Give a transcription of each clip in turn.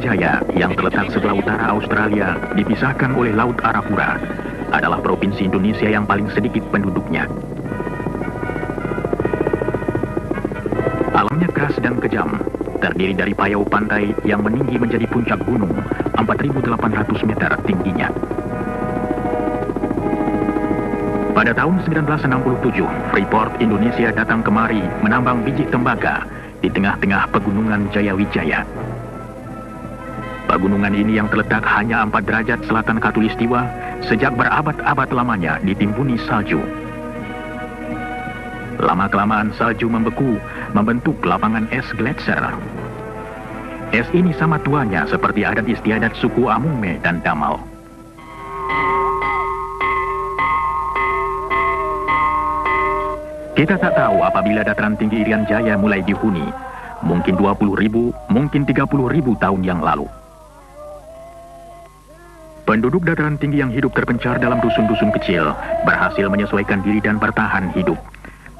Jaya yang terletak sebelah utara Australia dipisahkan oleh Laut Arafura adalah provinsi Indonesia yang paling sedikit penduduknya. Alamnya keras dan kejam, terdiri dari payau pantai yang meninggi menjadi puncak gunung 4.800 meter tingginya. Pada tahun 1967, Freeport Indonesia datang kemari menambang biji tembaga di tengah-tengah pegunungan Jayawijaya. Pegunungan ini yang terletak hanya 4 derajat selatan Katulistiwa sejak berabad-abad lamanya ditimbuni salju. Lama-kelamaan salju membeku, membentuk lapangan es gletser. Es ini sama tuanya seperti adat istiadat suku Amume dan Damal. Kita tak tahu apabila dataran tinggi Irian Jaya mulai dihuni. Mungkin 20 ribu, mungkin 30 ribu tahun yang lalu. Penduduk dataran tinggi yang hidup terpencar dalam dusun-dusun kecil berhasil menyesuaikan diri dan bertahan hidup.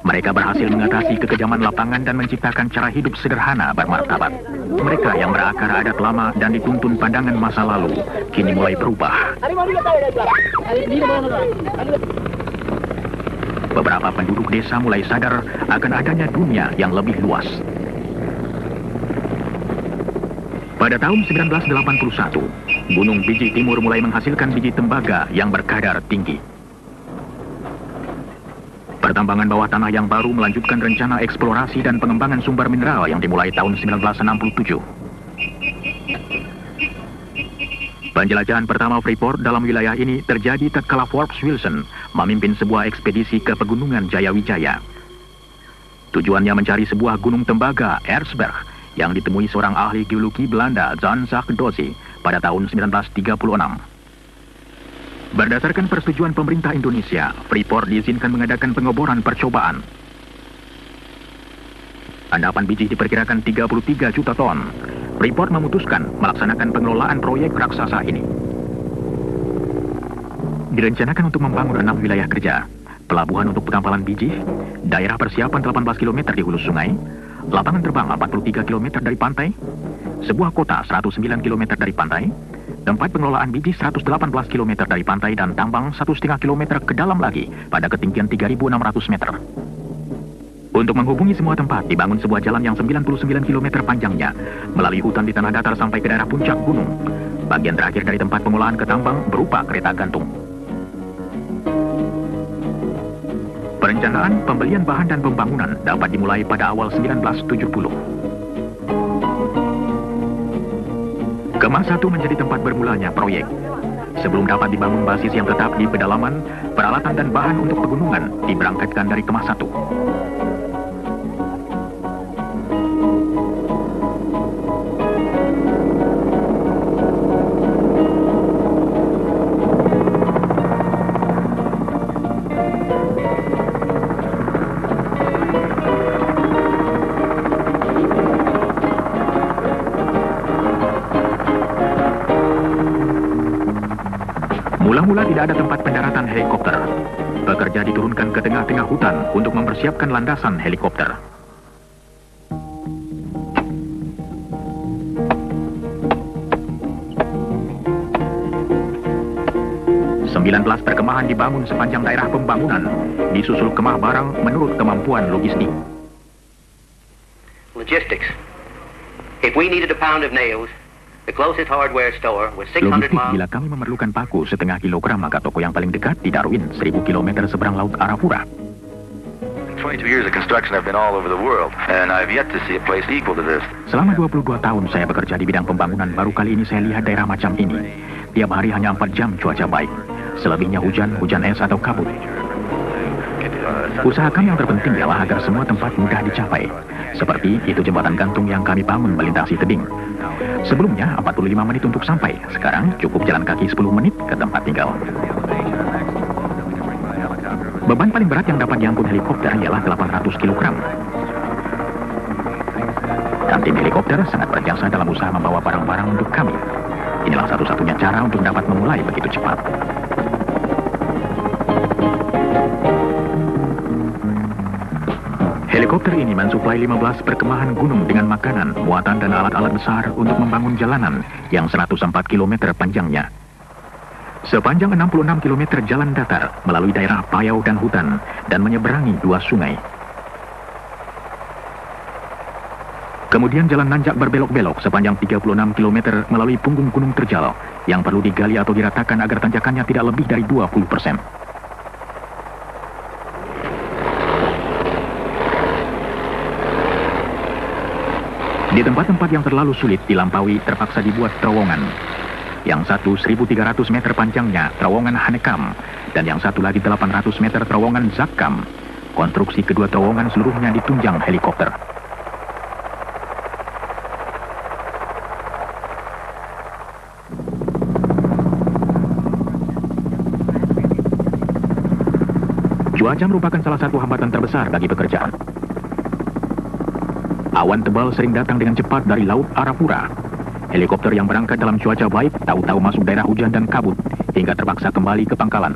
Mereka berhasil mengatasi kekejaman lapangan dan menciptakan cara hidup sederhana bermartabat. Mereka yang berakar adat lama dan dituntun pandangan masa lalu, kini mulai berubah. Beberapa penduduk desa mulai sadar akan adanya dunia yang lebih luas. Pada tahun 1981, Gunung Biji Timur mulai menghasilkan biji tembaga yang berkadar tinggi. Pertambangan bawah tanah yang baru melanjutkan rencana eksplorasi dan pengembangan sumber mineral yang dimulai tahun 1967. Penjelajahan pertama Freeport dalam wilayah ini terjadi tatkala Forbes Wilson memimpin sebuah ekspedisi ke pegunungan Jayawijaya. Tujuannya mencari sebuah gunung tembaga, Erzberg, yang ditemui seorang ahli geologi Belanda, Jan Dozi, pada tahun 1936. Berdasarkan persetujuan pemerintah Indonesia, Freeport diizinkan mengadakan pengeboran percobaan. Endapan biji diperkirakan 33 juta ton. Freeport memutuskan melaksanakan pengelolaan proyek raksasa ini. Direncanakan untuk membangun enam wilayah kerja, pelabuhan untuk pengampalan biji, daerah persiapan 18 km di hulu sungai, lapangan terbang 43 km dari pantai, sebuah kota 109 km dari pantai, Tempat pengelolaan biji 118 km dari pantai dan tambang 1,5 km ke dalam lagi pada ketinggian 3.600 meter. Untuk menghubungi semua tempat, dibangun sebuah jalan yang 99 km panjangnya, melalui hutan di tanah datar sampai ke daerah puncak gunung. Bagian terakhir dari tempat pengolahan ke tambang berupa kereta gantung. Perencanaan, pembelian bahan dan pembangunan dapat dimulai pada awal 1970. Kemah satu menjadi tempat bermulanya proyek. Sebelum dapat dibangun basis yang tetap di pedalaman, peralatan dan bahan untuk pegunungan diberangkatkan dari Kemah satu. Mula-mula tidak ada tempat pendaratan helikopter. Pekerja diturunkan ke tengah-tengah hutan untuk mempersiapkan landasan helikopter. Sembilan belas perkemahan dibangun sepanjang daerah pembangunan, disusul kemah barang menurut kemampuan logistik. Logistics. If we needed a pound of nails, the closest hardware store was 600 Logistik miles. bila kami memerlukan paku setengah kilogram maka toko yang paling dekat di Darwin, 1000 km seberang laut Arafura. In 22 years of construction, I've been all over the world, and I've yet to see a place equal to this. Selama 22 tahun saya bekerja di bidang pembangunan, baru kali ini saya lihat daerah macam ini. Tiap hari hanya 4 jam cuaca baik. Selebihnya hujan, hujan es atau kabut. Usaha kami yang terpenting ialah agar semua tempat mudah dicapai. Seperti itu jembatan gantung yang kami bangun melintasi tebing. Sebelumnya 45 menit untuk sampai. Sekarang cukup jalan kaki 10 menit ke tempat tinggal. Beban paling berat yang dapat diangkut helikopter ialah 800 kg. Dan tim helikopter sangat berjasa dalam usaha membawa barang-barang untuk kami. Inilah satu-satunya cara untuk dapat memulai begitu cepat. Helikopter ini mensuplai 15 perkemahan gunung dengan makanan, muatan dan alat-alat besar untuk membangun jalanan yang 104 km panjangnya. Sepanjang 66 km jalan datar melalui daerah payau dan hutan dan menyeberangi dua sungai. Kemudian jalan nanjak berbelok-belok sepanjang 36 km melalui punggung gunung terjal yang perlu digali atau diratakan agar tanjakannya tidak lebih dari 20 persen. Di tempat-tempat yang terlalu sulit dilampaui terpaksa dibuat terowongan. Yang satu 1300 meter panjangnya terowongan Hanekam dan yang satu lagi 800 meter terowongan Zakam. Konstruksi kedua terowongan seluruhnya ditunjang helikopter. Cuaca merupakan salah satu hambatan terbesar bagi pekerjaan. Awan tebal sering datang dengan cepat dari Laut Arafura. Helikopter yang berangkat dalam cuaca baik tahu-tahu masuk daerah hujan dan kabut hingga terpaksa kembali ke pangkalan.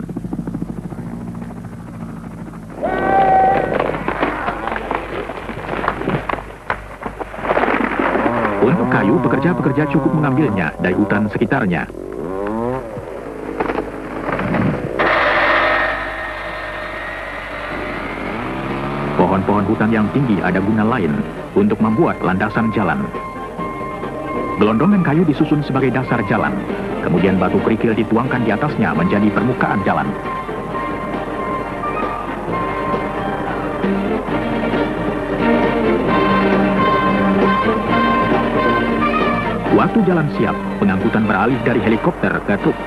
Untuk kayu, pekerja-pekerja cukup mengambilnya dari hutan sekitarnya. Pohon-pohon hutan yang tinggi ada guna lain untuk membuat landasan jalan. Gelondongan kayu disusun sebagai dasar jalan, kemudian batu kerikil dituangkan di atasnya menjadi permukaan jalan. Waktu jalan siap, pengangkutan beralih dari helikopter ke truk.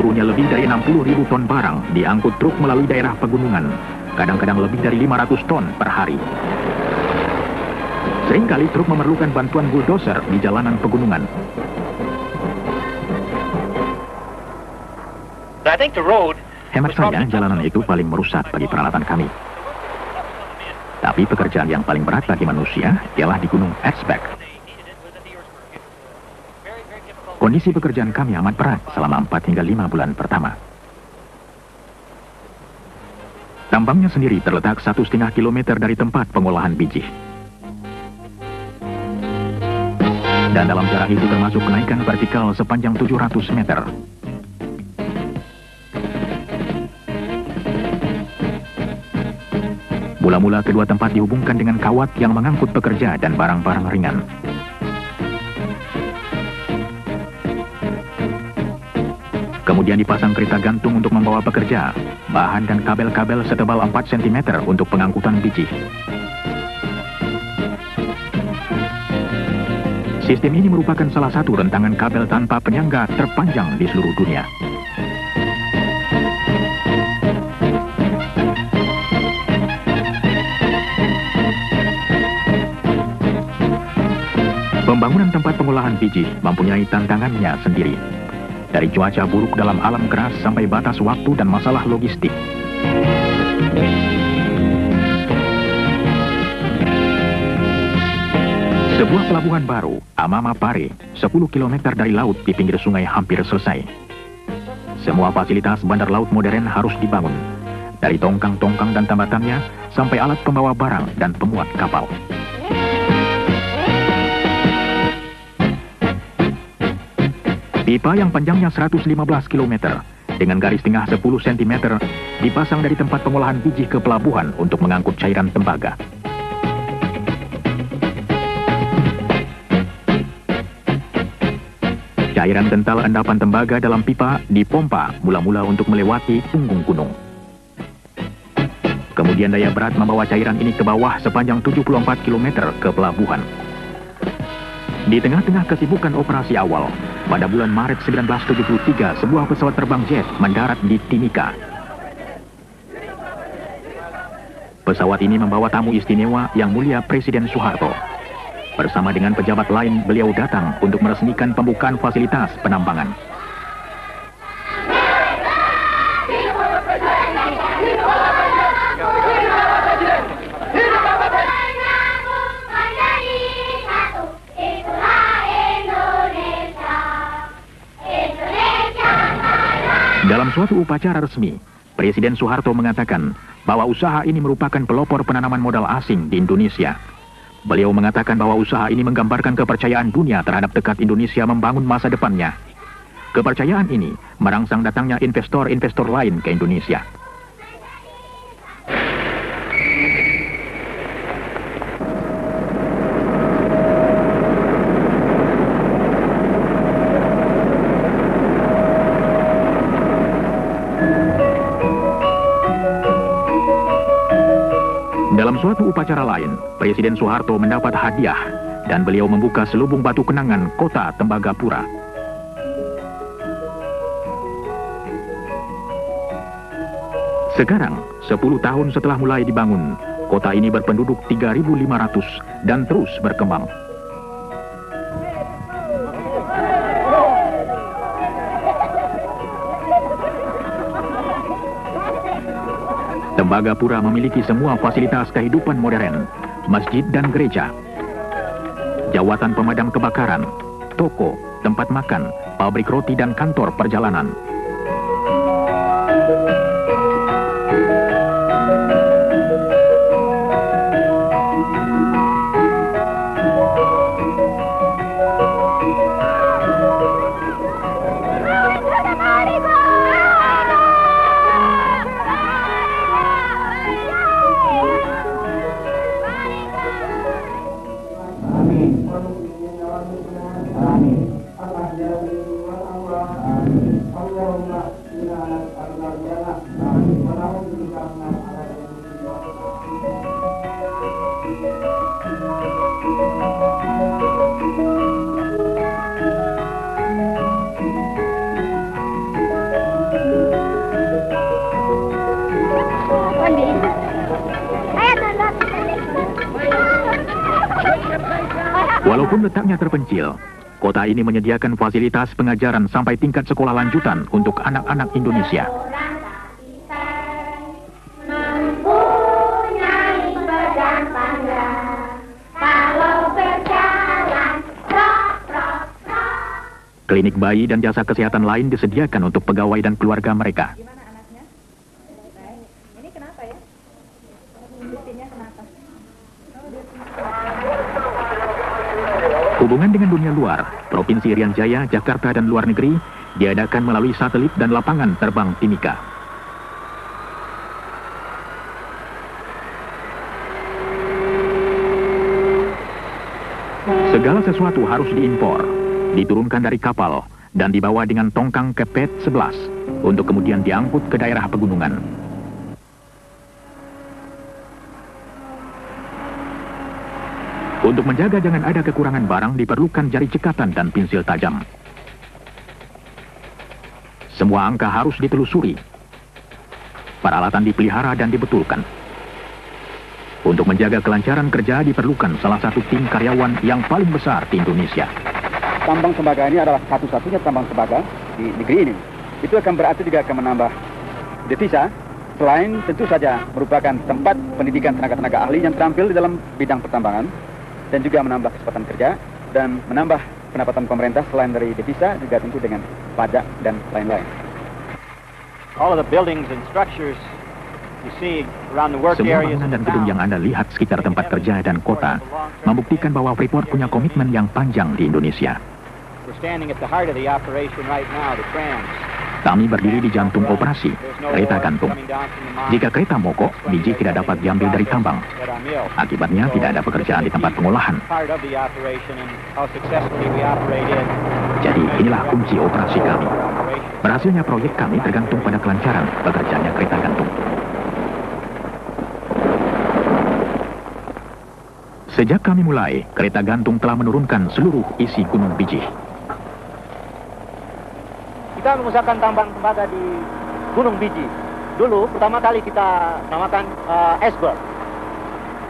Seluruhnya lebih dari 60 ribu ton barang diangkut truk melalui daerah pegunungan, kadang-kadang lebih dari 500 ton per hari. Seringkali truk memerlukan bantuan bulldozer di jalanan pegunungan. I think the road Hemat saya, jalanan itu paling merusak bagi peralatan kami. Tapi pekerjaan yang paling berat bagi manusia ialah di Gunung Erzberg. Kondisi pekerjaan kami amat berat selama 4 hingga 5 bulan pertama. Tambangnya sendiri terletak satu setengah kilometer dari tempat pengolahan biji. Dan dalam jarak itu termasuk kenaikan vertikal sepanjang 700 meter. Mula-mula kedua tempat dihubungkan dengan kawat yang mengangkut pekerja dan barang-barang ringan. Kemudian dipasang kereta gantung untuk membawa pekerja, bahan dan kabel-kabel setebal 4 cm untuk pengangkutan biji. Sistem ini merupakan salah satu rentangan kabel tanpa penyangga terpanjang di seluruh dunia. Pembangunan tempat pengolahan biji mempunyai tantangannya sendiri dari cuaca buruk dalam alam keras sampai batas waktu dan masalah logistik. Sebuah pelabuhan baru, Amama Pare, 10 km dari laut di pinggir sungai hampir selesai. Semua fasilitas bandar laut modern harus dibangun, dari tongkang-tongkang dan tambatannya sampai alat pembawa barang dan pemuat kapal. Pipa yang panjangnya 115 km dengan garis tengah 10 cm dipasang dari tempat pengolahan biji ke pelabuhan untuk mengangkut cairan tembaga. Cairan kental endapan tembaga dalam pipa dipompa mula-mula untuk melewati punggung gunung. Kemudian daya berat membawa cairan ini ke bawah sepanjang 74 km ke pelabuhan. Di tengah-tengah kesibukan operasi awal, pada bulan Maret 1973, sebuah pesawat terbang jet mendarat di Timika. Pesawat ini membawa tamu istimewa yang mulia Presiden Soeharto. Bersama dengan pejabat lain, beliau datang untuk meresmikan pembukaan fasilitas penambangan. Suatu upacara resmi, Presiden Soeharto mengatakan bahwa usaha ini merupakan pelopor penanaman modal asing di Indonesia. Beliau mengatakan bahwa usaha ini menggambarkan kepercayaan dunia terhadap tekad Indonesia membangun masa depannya. Kepercayaan ini merangsang datangnya investor-investor lain ke Indonesia. Upacara lain, Presiden Soeharto mendapat hadiah dan beliau membuka selubung batu kenangan kota Tembagapura. Sekarang, 10 tahun setelah mulai dibangun, kota ini berpenduduk 3.500 dan terus berkembang. Tembagapura memiliki semua fasilitas kehidupan modern, masjid dan gereja, jawatan pemadam kebakaran, toko, tempat makan, pabrik roti dan kantor perjalanan. Walaupun letaknya terpencil, kota ini menyediakan fasilitas pengajaran sampai tingkat sekolah lanjutan untuk anak-anak Indonesia. Klinik bayi dan jasa kesehatan lain disediakan untuk pegawai dan keluarga mereka. Hubungan dengan dunia luar, Provinsi Irian Jaya, Jakarta, dan luar negeri diadakan melalui satelit dan lapangan terbang Timika. Segala sesuatu harus diimpor, diturunkan dari kapal, dan dibawa dengan tongkang kepet 11 untuk kemudian diangkut ke daerah pegunungan. Untuk menjaga jangan ada kekurangan barang diperlukan jari cekatan dan pensil tajam. Semua angka harus ditelusuri. Peralatan dipelihara dan dibetulkan. Untuk menjaga kelancaran kerja diperlukan salah satu tim karyawan yang paling besar di Indonesia. tambang tembaga ini adalah satu-satunya tambang tembaga di negeri ini. Itu akan berarti juga akan menambah devisa, selain tentu saja merupakan tempat pendidikan tenaga-tenaga ahli yang terampil di dalam bidang pertambangan, dan juga menambah kesempatan kerja, dan menambah pendapatan pemerintah selain dari devisa, juga tentu dengan pajak dan lain-lain. All of the buildings and structures you see around the work Semua areas bangunan dan the gedung yang Anda lihat sekitar tempat kerja dan kota membuktikan bahwa Freeport punya komitmen yang panjang di Indonesia. We're standing at the heart of the operation right now, the trams. Kami berdiri di jantung operasi, kereta gantung. Jika kereta mogok, biji tidak dapat diambil dari tambang. Akibatnya tidak ada pekerjaan di tempat pengolahan. Jadi inilah kunci operasi kami. Berhasilnya proyek kami tergantung pada kelancaran bekerjanya kereta gantung. Sejak kami mulai, kereta gantung telah menurunkan seluruh isi gunung biji. Kita mengusahakan tambang tembaga di Gunung Biji. Dulu pertama kali kita namakan uh, iceberg.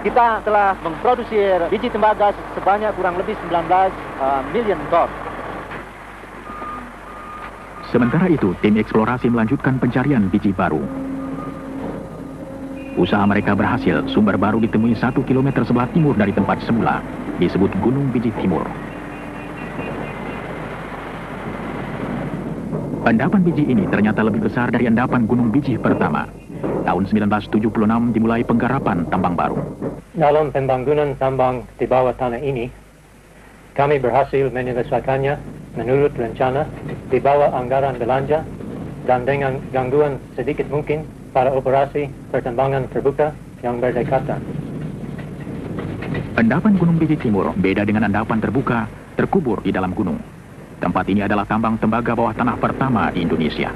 Kita telah memproduksi biji tembaga sebanyak kurang lebih 19 uh, million ton. Sementara itu, tim eksplorasi melanjutkan pencarian biji baru. Usaha mereka berhasil, sumber baru ditemui satu kilometer sebelah timur dari tempat semula, disebut Gunung Biji Timur. Endapan biji ini ternyata lebih besar dari endapan Gunung Biji pertama. Tahun 1976 dimulai penggarapan tambang baru. Dalam pembangunan tambang di bawah tanah ini, kami berhasil menyelesaikannya menurut rencana di bawah anggaran belanja dan dengan gangguan sedikit mungkin pada operasi pertambangan terbuka yang berdekatan. Endapan Gunung Biji Timur beda dengan endapan terbuka terkubur di dalam gunung. Tempat ini adalah tambang tembaga bawah tanah pertama di Indonesia.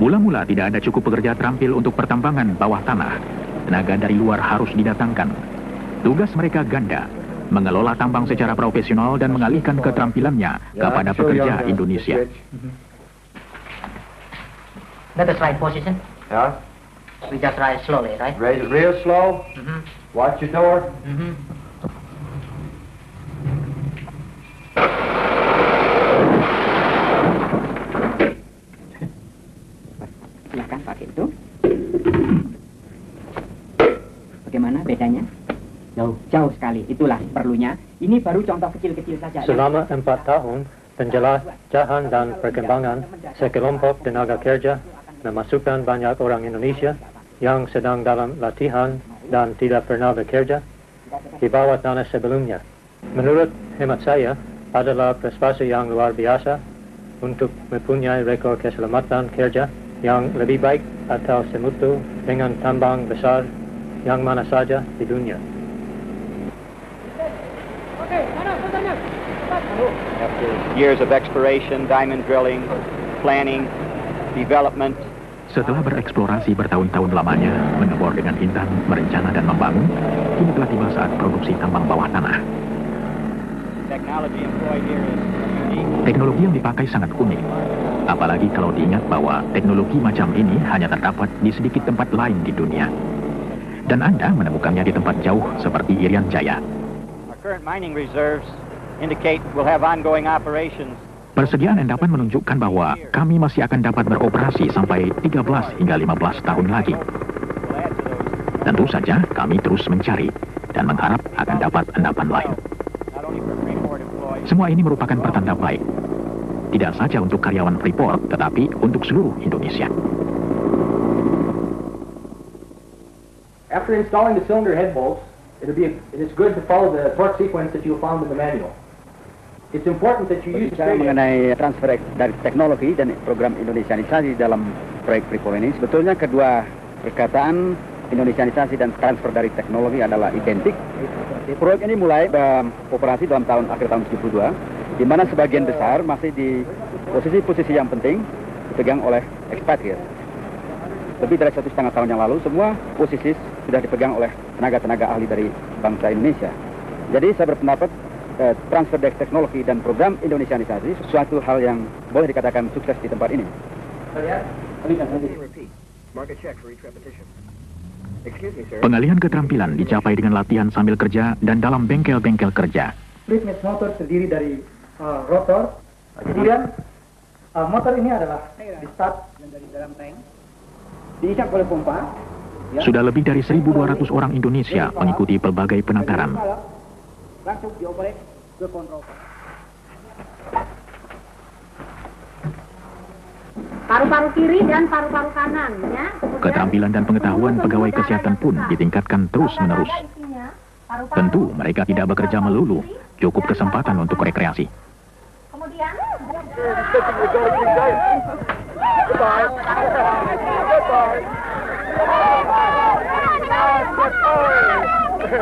Mula-mula tidak ada cukup pekerja terampil untuk pertambangan bawah tanah. Tenaga dari luar harus didatangkan. Tugas mereka ganda, mengelola tambang secara profesional dan mengalihkan keterampilannya kepada pekerja Indonesia. That is right position. Yeah. We just ride slowly, right? Raise it real slow. Mm-hmm. Watch your door. Mm-hmm. Silakan Jauh, jauh sekali. Itulah perlunya. Ini baru contoh kecil-kecil saja. ya. Selama empat tahun, penjelajahan dan perkembangan sekelompok tenaga kerja memasukkan banyak orang Indonesia yang sedang dalam latihan dan tidak pernah bekerja di bawah tanah sebelumnya. Menurut hemat saya, adalah prestasi yang luar biasa untuk mempunyai rekor keselamatan kerja yang lebih baik atau semutu dengan tambang besar yang mana saja di dunia. After years of exploration, diamond drilling, planning, development, Setelah bereksplorasi bertahun-tahun lamanya, mengebor dengan intan, merencana dan membangun, kini telah tiba saat produksi tambang bawah tanah. Teknologi yang dipakai sangat unik. Apalagi kalau diingat bahwa teknologi macam ini hanya terdapat di sedikit tempat lain di dunia. Dan Anda menemukannya di tempat jauh seperti Irian Jaya. Our current mining reserves indicate we'll have ongoing operations Persediaan endapan menunjukkan bahwa kami masih akan dapat beroperasi sampai 13 hingga 15 tahun lagi. Tentu saja kami terus mencari dan mengharap akan dapat endapan lain. Semua ini merupakan pertanda baik. Tidak saja untuk karyawan Freeport, tetapi untuk seluruh Indonesia. After installing the cylinder head bolts, it'll be it is good to follow the torque sequence that you found in the manual. It's important that you use Bicara mengenai transfer dari teknologi dan program Indonesianisasi dalam proyek Freeport ini, sebetulnya kedua perkataan Indonesianisasi dan transfer dari teknologi adalah identik. Proyek ini mulai beroperasi dalam tahun akhir tahun 72, di mana sebagian besar masih di posisi-posisi yang penting dipegang oleh expatriate. Lebih dari satu setengah tahun yang lalu, semua posisi sudah dipegang oleh tenaga-tenaga ahli dari bangsa Indonesia. Jadi saya berpendapat eh, transfer teknologi dan program Indonesianisasi suatu hal yang boleh dikatakan sukses di tempat ini. Pengalihan keterampilan dicapai dengan latihan sambil kerja dan dalam bengkel-bengkel kerja. Split motor terdiri dari uh, rotor, kemudian uh, motor ini adalah di start dan dari dalam tank. Diisap oleh pompa, Sudah lebih dari 1.200 orang Indonesia mengikuti pelbagai penataran. Langsung dioperate ke kontrol. Paru-paru kiri dan paru-paru kanan ya. Kemudian Keterampilan dan pengetahuan pegawai kesehatan pun ditingkatkan terus-menerus. Tentu mereka tidak bekerja melulu, cukup kesempatan untuk rekreasi. Kemudian Oh,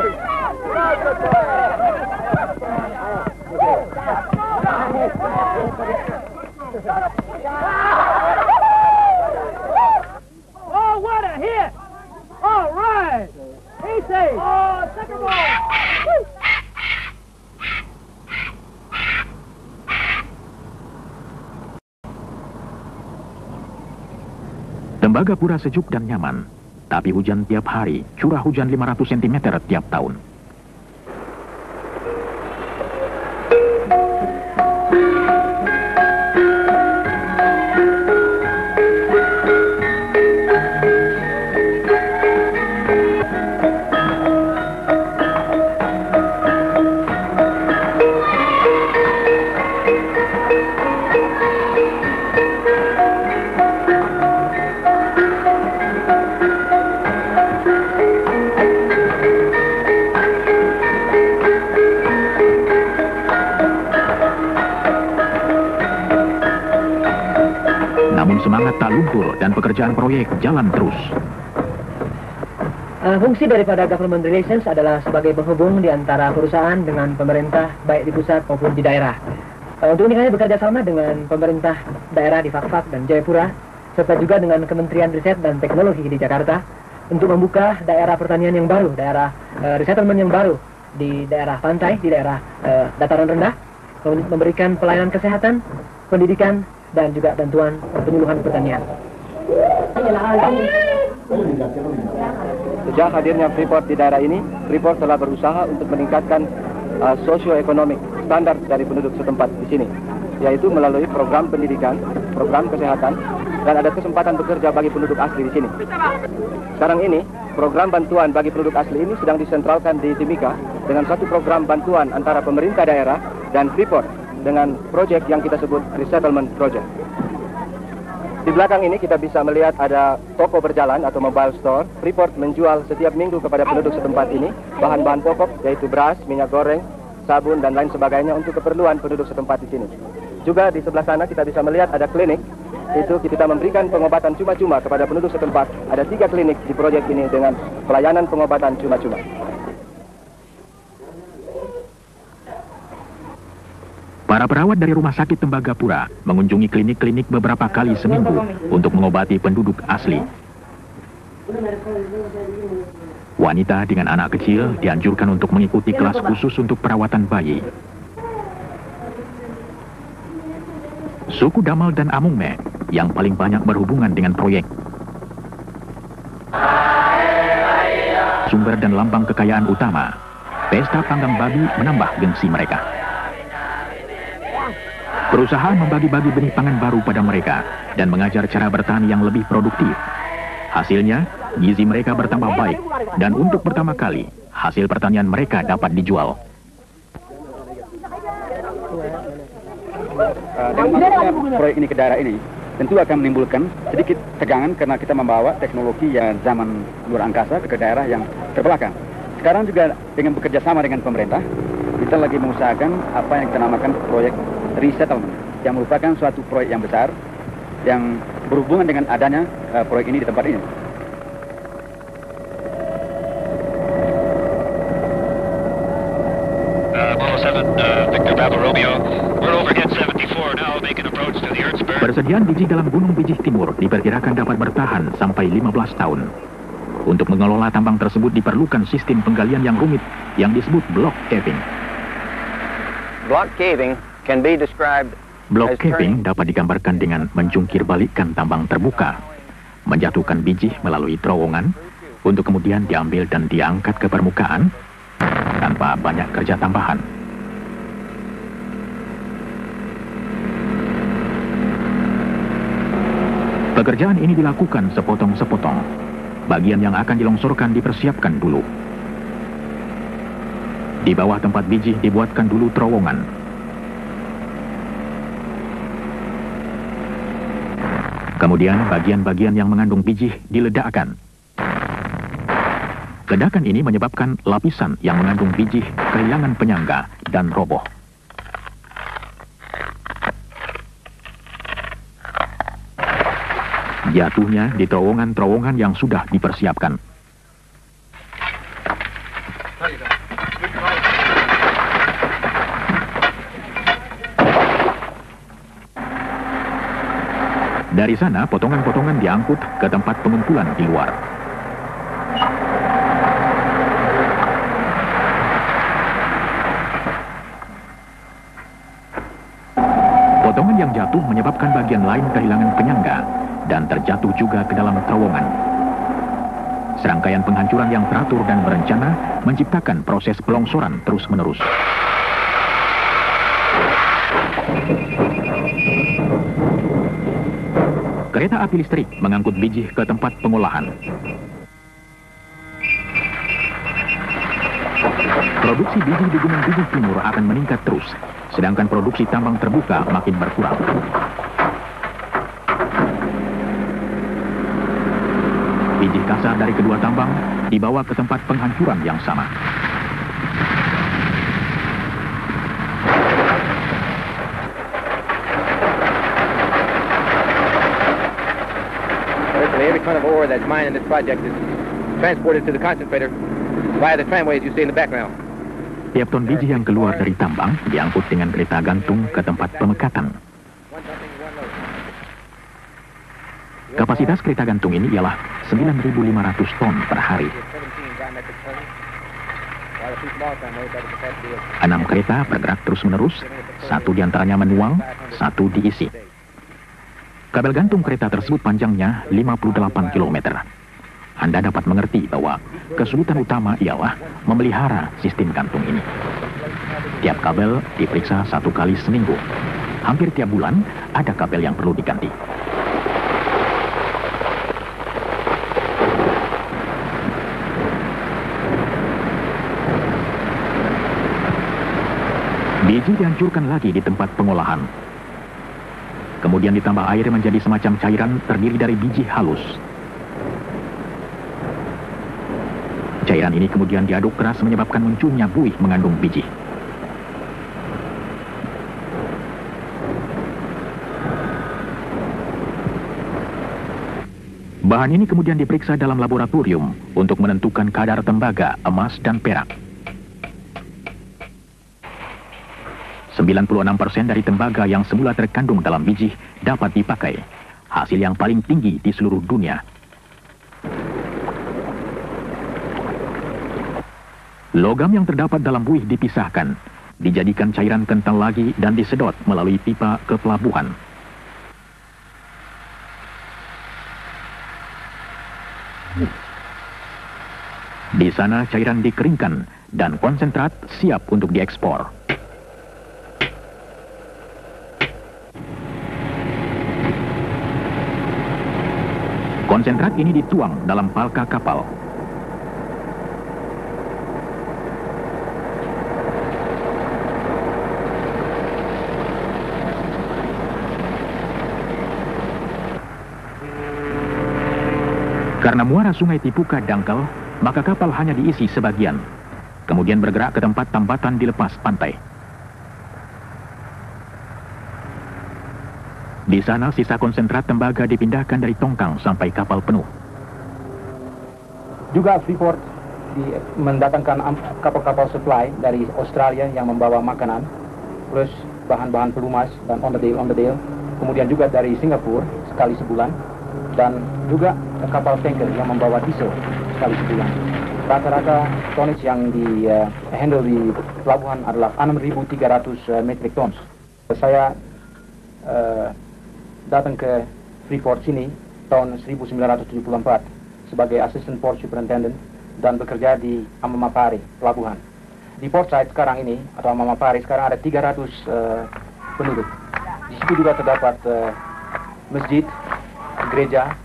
what a hit! All right! Easy! Oh, second ball! Tembagapura sejuk dan nyaman, tapi hujan tiap hari, curah hujan 500 cm tiap tahun. Semangat tak luntur dan pekerjaan proyek jalan terus. Uh, fungsi daripada government relations adalah sebagai penghubung di antara perusahaan dengan pemerintah baik di pusat maupun di daerah. Uh, untuk ini kami bekerja sama dengan pemerintah daerah di Fakfak dan Jayapura, serta juga dengan Kementerian Riset dan Teknologi di Jakarta untuk membuka daerah pertanian yang baru, daerah uh, resettlement yang baru di daerah pantai, di daerah uh, dataran rendah, memberikan pelayanan kesehatan, pendidikan, dan juga bantuan penyuluhan pertanian. Sejak hadirnya Freeport di daerah ini, Freeport telah berusaha untuk meningkatkan uh, sosioekonomik standar dari penduduk setempat di sini, yaitu melalui program pendidikan, program kesehatan, dan ada kesempatan bekerja bagi penduduk asli di sini. Sekarang ini, program bantuan bagi penduduk asli ini sedang disentralkan di Timika dengan satu program bantuan antara pemerintah daerah dan Freeport dengan proyek yang kita sebut Resettlement Project. Di belakang ini kita bisa melihat ada toko berjalan atau mobile store. Freeport menjual setiap minggu kepada penduduk setempat ini bahan-bahan pokok yaitu beras, minyak goreng, sabun dan lain sebagainya untuk keperluan penduduk setempat di sini. Juga di sebelah sana kita bisa melihat ada klinik. Itu kita memberikan pengobatan cuma-cuma kepada penduduk setempat. Ada tiga klinik di proyek ini dengan pelayanan pengobatan cuma-cuma. Para perawat dari Rumah Sakit Tembagapura mengunjungi klinik-klinik beberapa kali seminggu untuk mengobati penduduk asli. Wanita dengan anak kecil dianjurkan untuk mengikuti kelas khusus untuk perawatan bayi. Suku Damal dan Amungme yang paling banyak berhubungan dengan proyek. Sumber dan lambang kekayaan utama, pesta panggang babi menambah gengsi mereka. Perusahaan membagi-bagi benih pangan baru pada mereka dan mengajar cara bertani yang lebih produktif. Hasilnya, gizi mereka bertambah baik dan untuk pertama kali, hasil pertanian mereka dapat dijual. Dengan proyek ini ke daerah ini, tentu akan menimbulkan sedikit tegangan karena kita membawa teknologi ya zaman luar angkasa ke daerah yang terbelakang. Sekarang juga dengan bekerja sama dengan pemerintah, kita lagi mengusahakan apa yang kita namakan proyek resettlement yang merupakan suatu proyek yang besar yang berhubungan dengan adanya uh, proyek ini di tempat ini. Uh, Model 7, uh, Victor Bravo Romeo. We're overhead 74 now, making approach to the Earthsburg. Persediaan biji dalam Gunung Bijih Timur diperkirakan dapat bertahan sampai 15 tahun. Untuk mengelola tambang tersebut diperlukan sistem penggalian yang rumit yang disebut block caving. Block caving can be described Block caving dapat digambarkan dengan mencungkir balikkan tambang terbuka, menjatuhkan biji melalui terowongan, untuk kemudian diambil dan diangkat ke permukaan tanpa banyak kerja tambahan. Pekerjaan ini dilakukan sepotong-sepotong. Bagian yang akan dilongsorkan dipersiapkan dulu. Di bawah tempat biji dibuatkan dulu terowongan Kemudian bagian-bagian yang mengandung biji diledakkan. Ledakan ini menyebabkan lapisan yang mengandung biji kehilangan penyangga dan roboh. Jatuhnya di terowongan-terowongan yang sudah dipersiapkan. Dari sana, potongan-potongan diangkut ke tempat pengumpulan di luar. Potongan yang jatuh menyebabkan bagian lain kehilangan penyangga dan terjatuh juga ke dalam terowongan. Serangkaian penghancuran yang teratur dan berencana menciptakan proses pelongsoran terus-menerus. Kereta api listrik mengangkut biji ke tempat pengolahan. Produksi biji di Gunung Biji Timur akan meningkat terus, sedangkan produksi tambang terbuka makin berkurang. Biji kasar dari kedua tambang dibawa ke tempat penghancuran yang sama. Ton of ore that's mined in this project is transported to the concentrator via the tramways you see in the background. Tiap ton biji yang keluar dari tambang diangkut dengan kereta gantung ke tempat pemekatan. Kapasitas kereta gantung ini ialah 9.500 ton per hari. Enam kereta bergerak terus-menerus, satu di antaranya menuang, satu diisi. Kabel gantung kereta tersebut panjangnya 58 km. Anda dapat mengerti bahwa kesulitan utama ialah memelihara sistem gantung ini. Tiap kabel diperiksa satu kali seminggu. Hampir tiap bulan ada kabel yang perlu diganti. Biji dihancurkan lagi di tempat pengolahan. Kemudian ditambah air menjadi semacam cairan terdiri dari biji halus. Cairan ini kemudian diaduk keras menyebabkan munculnya buih mengandung biji. Bahan ini kemudian diperiksa dalam laboratorium untuk menentukan kadar tembaga, emas, dan perak. 96% dari tembaga yang semula terkandung dalam biji dapat dipakai. Hasil yang paling tinggi di seluruh dunia. Logam yang terdapat dalam buih dipisahkan, dijadikan cairan kental lagi dan disedot melalui pipa ke pelabuhan. Di sana cairan dikeringkan dan konsentrat siap untuk diekspor. Konsentrat ini dituang dalam palka kapal. Karena muara sungai Tipuka dangkal, maka kapal hanya diisi sebagian. Kemudian bergerak ke tempat tambatan di lepas pantai. Di sana sisa konsentrat tembaga dipindahkan dari tongkang sampai kapal penuh. Juga Freeport di, mendatangkan kapal-kapal supply dari Australia yang membawa makanan, plus bahan-bahan pelumas dan onderdil-onderdil. Kemudian juga dari Singapura sekali sebulan, dan juga kapal tanker yang membawa diesel sekali sebulan. Rata-rata tonnage yang di uh, handle di pelabuhan adalah 6.300 uh, metric tons. Saya uh, datang ke Freeport sini tahun 1974 sebagai Assistant Port Superintendent dan bekerja di Amamapari, pelabuhan. Di Port Side sekarang ini, atau Amamapari, sekarang ada 300 uh, penduduk. Di situ juga terdapat uh, masjid, gereja,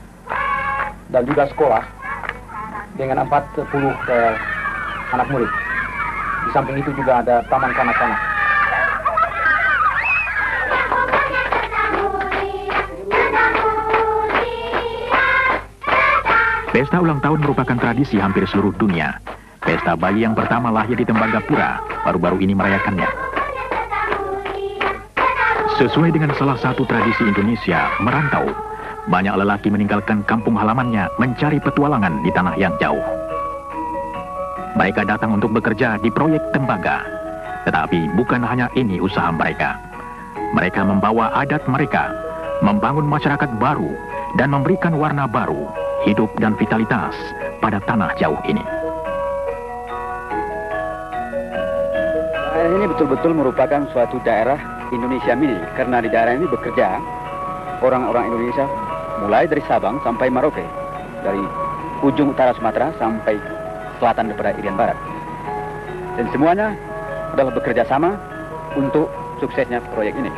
dan juga sekolah dengan 40 uh, anak murid. Di samping itu juga ada taman kanak-kanak. Pesta ulang tahun merupakan tradisi hampir seluruh dunia. Pesta bayi yang pertama lahir di Tembagapura baru-baru ini merayakannya. Sesuai dengan salah satu tradisi Indonesia, merantau, banyak lelaki meninggalkan kampung halamannya mencari petualangan di tanah yang jauh. Mereka datang untuk bekerja di proyek tembaga. Tetapi bukan hanya ini usaha mereka. Mereka membawa adat mereka, membangun masyarakat baru, dan memberikan warna baru hidup dan vitalitas pada tanah jauh ini. Ini betul-betul merupakan suatu daerah Indonesia mini karena di daerah ini bekerja orang-orang Indonesia mulai dari Sabang sampai Merauke, dari ujung utara Sumatera sampai selatan daripada Irian Barat. Dan semuanya adalah bekerja sama untuk suksesnya proyek ini.